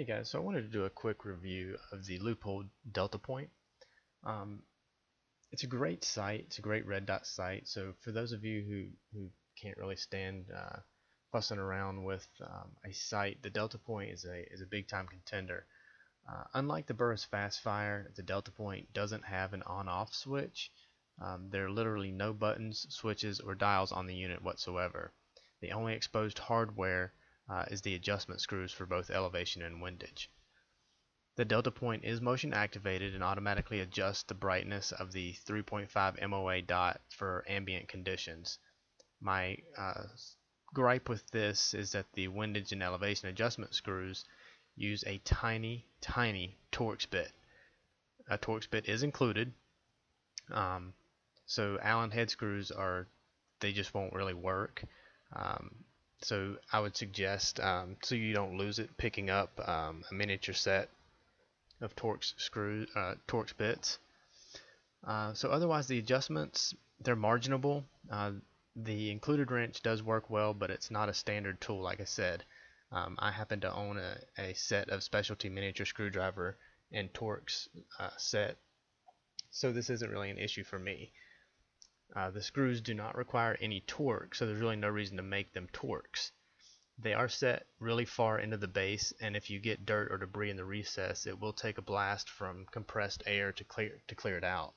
Hey guys, so I wanted to do a quick review of the Leupold Delta Point. Um, it's a great sight, it's a great red dot sight, so for those of you who, who can't really stand uh, fussing around with um, a sight, the Delta Point is a, is a big time contender. Uh, unlike the Burris Fastfire, the Delta Point doesn't have an on-off switch. Um, there are literally no buttons, switches, or dials on the unit whatsoever. The only exposed hardware uh, is the adjustment screws for both elevation and windage. The delta point is motion activated and automatically adjusts the brightness of the 3.5 MOA dot for ambient conditions. My uh, gripe with this is that the windage and elevation adjustment screws use a tiny, tiny Torx bit. A Torx bit is included, um, so Allen head screws are they just won't really work. Um, so I would suggest, um, so you don't lose it, picking up um, a miniature set of Torx screw, uh, Torx bits. Uh, so otherwise the adjustments, they're marginable. Uh, the included wrench does work well, but it's not a standard tool like I said. Um, I happen to own a, a, set of specialty miniature screwdriver and Torx uh, set, so this isn't really an issue for me. Uh, the screws do not require any torque, so there's really no reason to make them Torx. They are set really far into the base, and if you get dirt or debris in the recess, it will take a blast from compressed air to clear, to clear it out.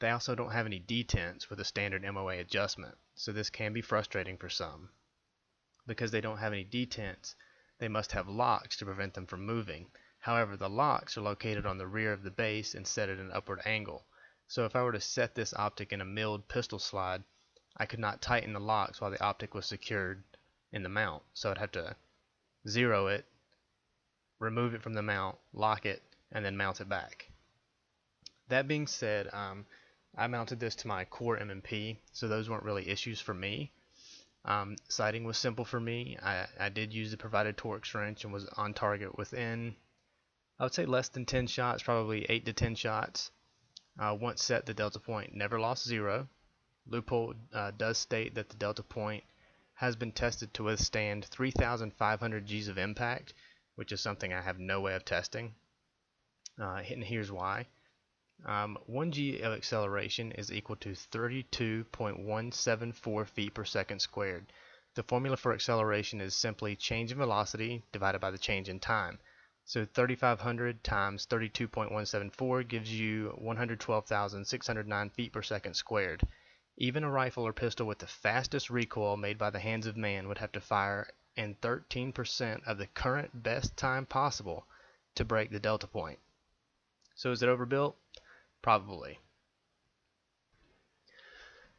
They also don't have any detents with a standard MOA adjustment, so this can be frustrating for some. Because they don't have any detents, they must have locks to prevent them from moving. However, the locks are located on the rear of the base and set at an upward angle. So if I were to set this optic in a milled pistol slide, I could not tighten the locks while the optic was secured in the mount. So I'd have to zero it, remove it from the mount, lock it, and then mount it back. That being said, um, I mounted this to my core M&P, so those weren't really issues for me. Um, sighting was simple for me. I, I did use the provided Torx wrench and was on target within, I would say less than 10 shots, probably 8 to 10 shots. Uh, once set, the delta point never lost zero. Leupold uh, does state that the delta point has been tested to withstand 3,500 Gs of impact, which is something I have no way of testing. Uh, and here's why. Um, 1 G of acceleration is equal to 32.174 feet per second squared. The formula for acceleration is simply change in velocity divided by the change in time. So 3500 times 32.174 gives you 112,609 feet per second squared. Even a rifle or pistol with the fastest recoil made by the hands of man would have to fire in 13% of the current best time possible to break the delta point. So is it overbuilt? Probably.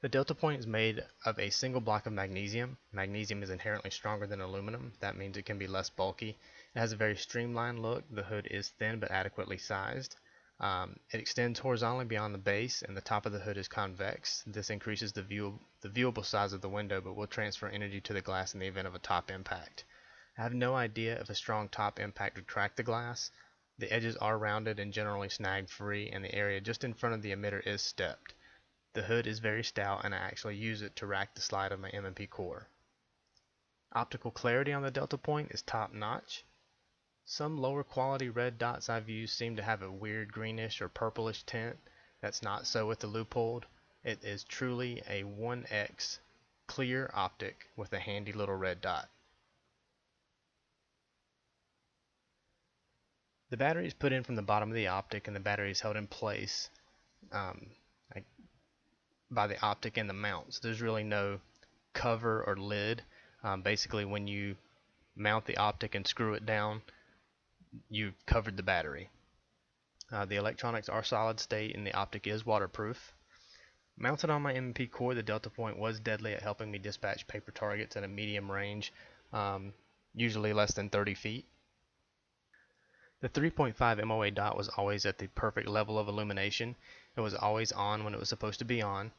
The delta point is made of a single block of magnesium. Magnesium is inherently stronger than aluminum. That means it can be less bulky. It has a very streamlined look. The hood is thin but adequately sized. Um, it extends horizontally beyond the base and the top of the hood is convex. This increases the, view, the viewable size of the window but will transfer energy to the glass in the event of a top impact. I have no idea if a strong top impact would crack the glass. The edges are rounded and generally snag free and the area just in front of the emitter is stepped. The hood is very stout and I actually use it to rack the slide of my M&P core. Optical clarity on the delta point is top notch. Some lower quality red dots I've used seem to have a weird greenish or purplish tint. That's not so with the Leupold. It is truly a 1x clear optic with a handy little red dot. The battery is put in from the bottom of the optic and the battery is held in place um, by the optic and the mount. So there's really no cover or lid. Um, basically when you mount the optic and screw it down, you've covered the battery. Uh, the electronics are solid state and the optic is waterproof. Mounted on my M&P core, the Delta Point was deadly at helping me dispatch paper targets at a medium range, um, usually less than 30 feet. The 3.5 MOA dot was always at the perfect level of illumination. It was always on when it was supposed to be on.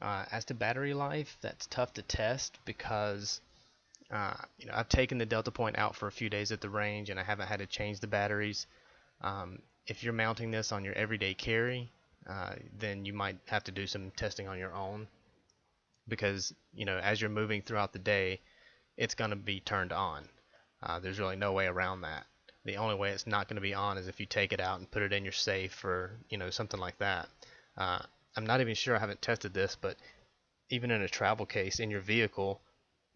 Uh, as to battery life, that's tough to test because uh, you know, I've taken the Delta Point out for a few days at the range and I haven't had to change the batteries. Um, if you're mounting this on your everyday carry, uh, then you might have to do some testing on your own because you know as you're moving throughout the day, it's going to be turned on. Uh, there's really no way around that. the only way it's not going to be on is if you take it out and put it in your safe or you know something like that. I'm not even sure I haven't tested this, but even in a travel case in your vehicle,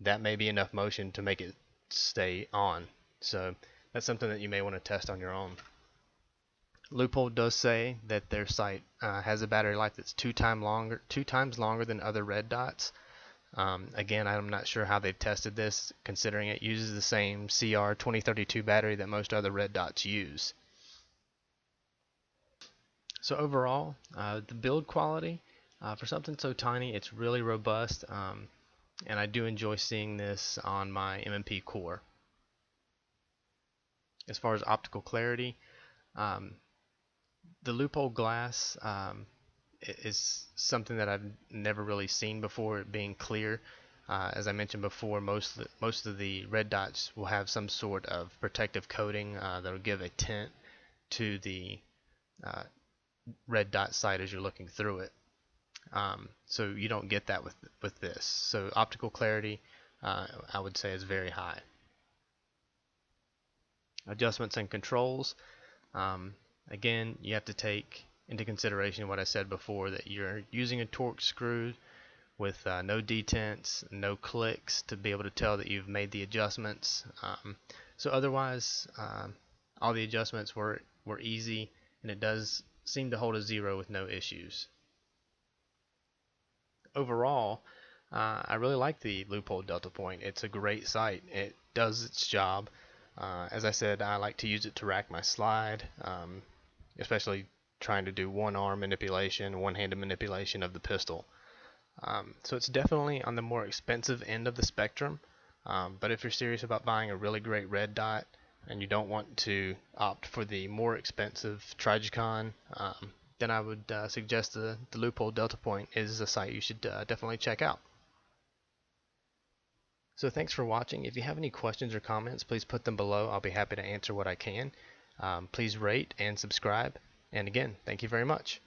that may be enough motion to make it stay on. So that's something that you may want to test on your own. Leupold does say that their sight uh, has a battery life that's two time longer, two times longer than other red dots. Um, again, I'm not sure how they've tested this, considering it uses the same CR2032 battery that most other red dots use. So overall, uh, the build quality uh, for something so tiny, it's really robust, um, and I do enjoy seeing this on my M&P core. As far as optical clarity, um, the leupold glass um, is something that I've never really seen before it being clear. Uh, as I mentioned before, most most of the red dots will have some sort of protective coating uh, that will give a tint to the uh, red dot sight as you're looking through it. Um, so you don't get that with with this. So optical clarity, uh, I would say, is very high. Adjustments and controls. Um, again, you have to take into consideration what I said before that you're using a Torx screw with uh, no detents, no clicks to be able to tell that you've made the adjustments. Um, so otherwise, um, all the adjustments were were easy, and it does seem to hold a zero with no issues. Overall, uh, I really like the Leupold Delta Point. It's a great sight. It does its job. Uh, as I said, I like to use it to rack my slide, um, especially trying to do one arm manipulation, one handed manipulation of the pistol. Um, so it's definitely on the more expensive end of the spectrum. Um, but if you're serious about buying a really great red dot and you don't want to opt for the more expensive Trijicon, um, then I would uh, suggest the, the Leupold Delta Point is a sight you should uh, definitely check out. So thanks for watching. If you have any questions or comments, please put them below. I'll be happy to answer what I can. Um, please rate and subscribe. And again, thank you very much.